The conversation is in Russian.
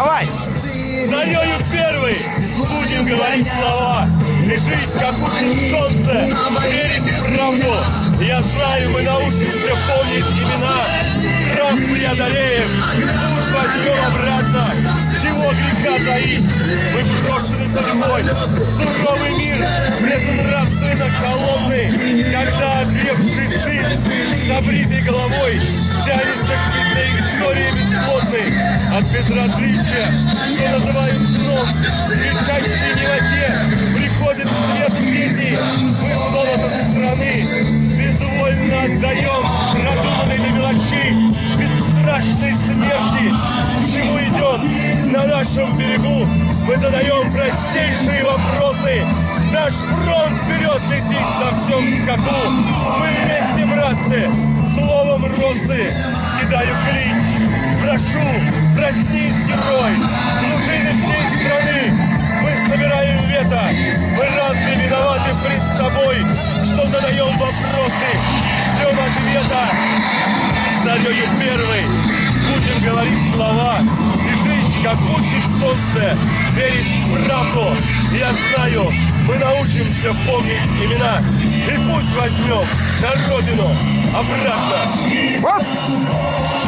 Давай! Зарею первый будем говорить слова, Лежить, как учит солнце, верить в правду. Я знаю, мы научимся помнить имена, Страх преодолеем, путь возьмем обратно. Чего греха таить, мы брошены судьбой. Суровый мир, безнравственно холодный, Когда окрепший сын с обритой головой Тянется к бедной истории безразличия, что называют сном, кричащей невоте приходит свет дети. Мы золото страны, безвольно отдаем Продуманной для мелочей, бесстрашной смерти. К чему идет на нашем берегу? Мы задаем простейшие вопросы. Наш фронт вперед летит на всем скаку. Мы вместе, братцы, словом росы кидаю клич. Прошу, прости, герой, дружины всей страны. Мы собираем вето, мы разве виноваты пред собой, что задаем вопросы, ждем ответа. Зарею первый, будем говорить слова и жить, как учит солнце, верить в правду. Я знаю, мы научимся помнить имена и пусть возьмем на родину обратно. Вот!